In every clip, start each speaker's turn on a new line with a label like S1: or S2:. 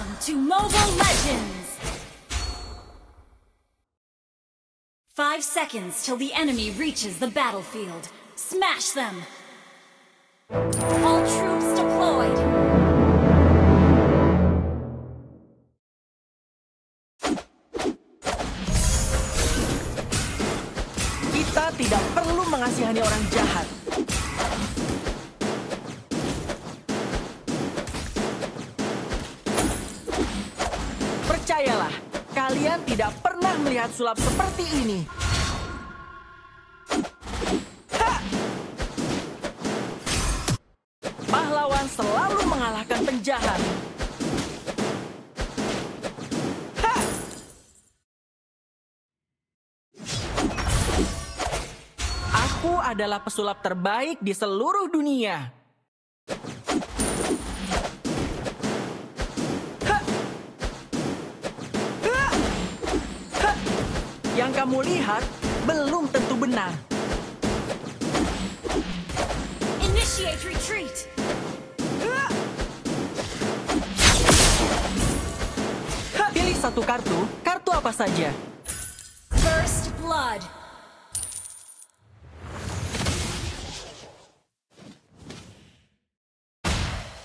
S1: Welcome to Mobile Legends! Five seconds till the enemy reaches the battlefield. Smash them! All troops deployed!
S2: Kita tidak perlu mengasihani orang jahat. Kalian tidak pernah melihat sulap seperti ini. Pahlawan selalu mengalahkan penjahat. Ha! Aku adalah pesulap terbaik di seluruh dunia. Kamu lihat belum tentu benar.
S1: Initiate retreat!
S2: Pilih satu kartu, kartu apa saja.
S1: First Blood!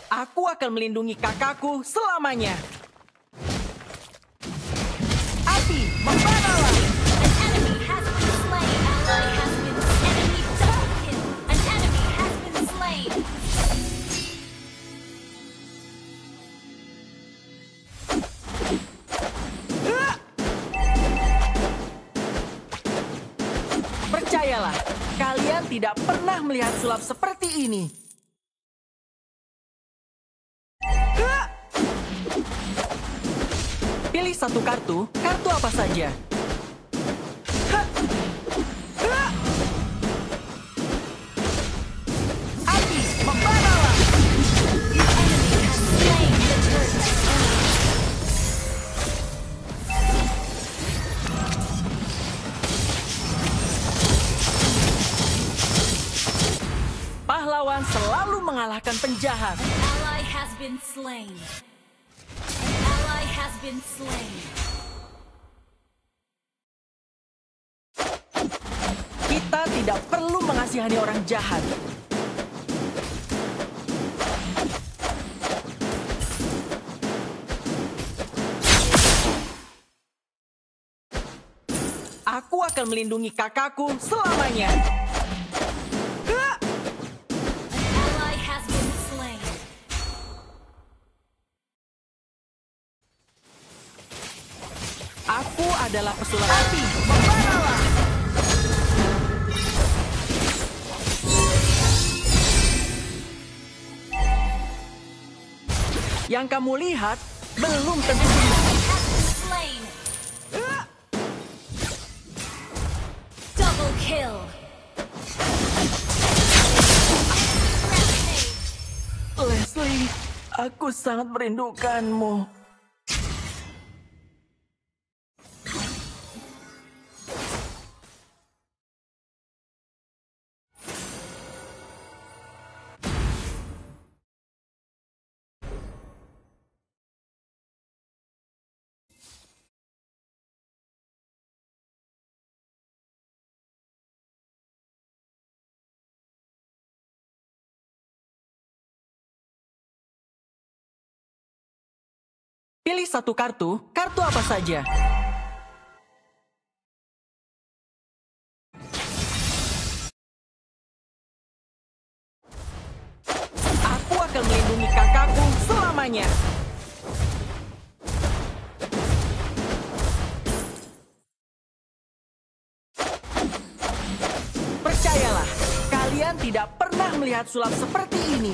S2: Aku akan melindungi kakakku selamanya. Sulap seperti ini. Pilih satu kartu, kartu apa saja. Pahlawan selalu mengalahkan penjahat.
S1: Ally has been slain. An ally has been slain.
S2: Kita tidak perlu mengasihani orang jahat. Aku akan melindungi kakakku selamanya. Yang kamu lihat belum tentu!
S1: Double kill.
S2: Leslie, aku sangat merindukanmu. Pilih satu kartu, kartu apa saja. Aku akan melindungi kakakku selamanya. Percayalah, kalian tidak pernah melihat sulap seperti ini.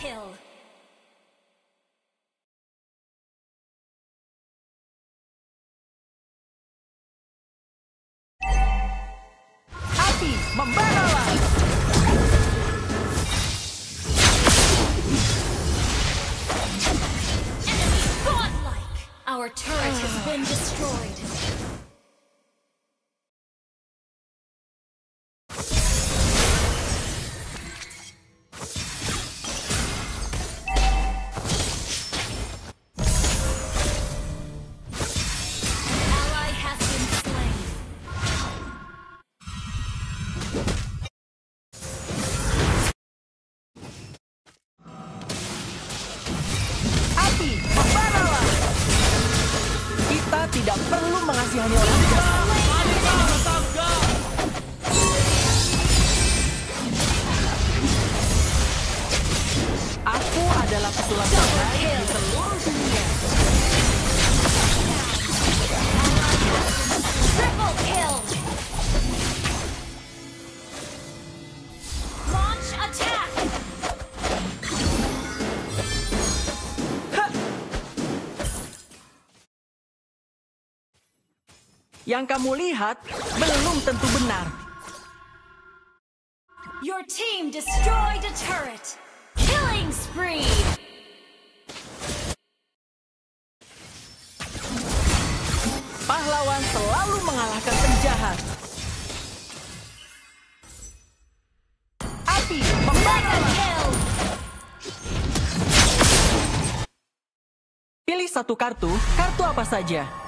S1: kill.
S2: Api membaralah. Tidak perlu mengasihani orang jahat. Aku adalah pesulap terbaik di seluruh dunia.
S1: Triple kill!
S2: Yang kamu lihat belum tentu benar.
S1: Your team destroyed a turret! Killing spree!
S2: Pahlawan selalu mengalahkan penjahat. Api
S1: kill!
S2: Pilih satu kartu, kartu apa saja.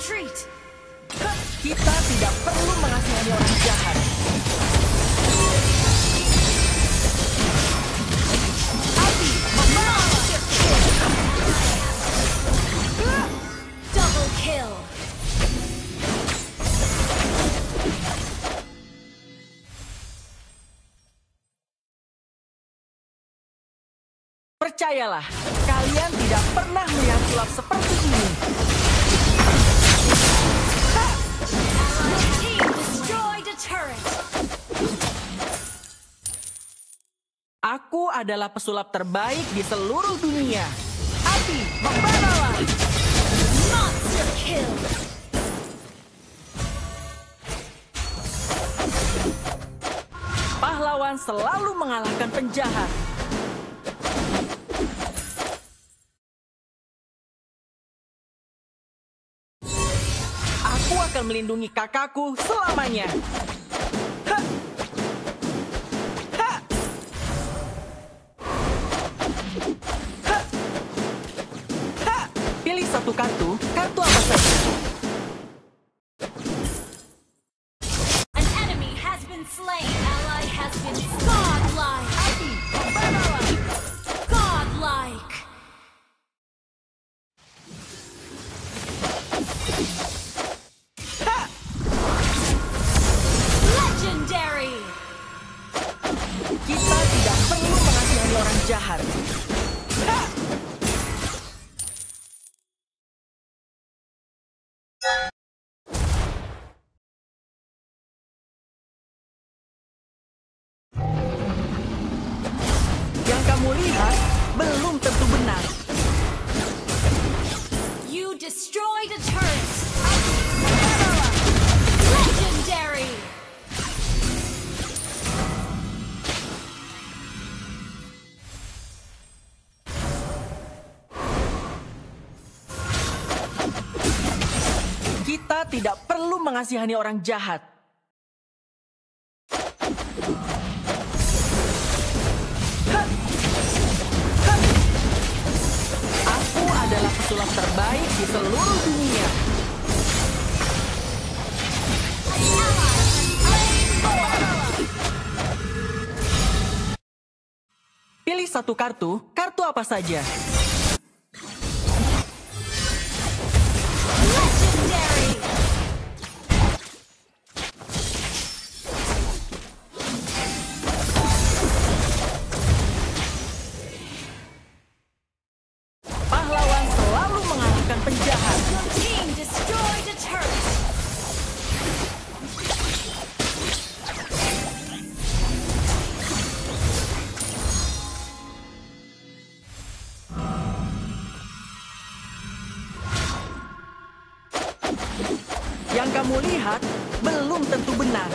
S1: Retreat!
S2: Ha! Kita tidak perlu mengasihani orang jahat. Percayalah, kalian tidak pernah melihat sulap seperti ini. Aku adalah pesulap terbaik di seluruh dunia. Api membaralah.
S1: Monster kill!
S2: Pahlawan selalu mengalahkan penjahat. Akan melindungi kakakku selamanya. Satu kartu, kartu apa saja.
S1: An enemy has been slain! Ally has been godlike! You destroyed a turret! Legendary!
S2: Kita tidak perlu mengasihani orang jahat. Pesulap terbaik di seluruh dunia. Pilih satu kartu, kartu apa saja. Yang kamu lihat belum tentu benar.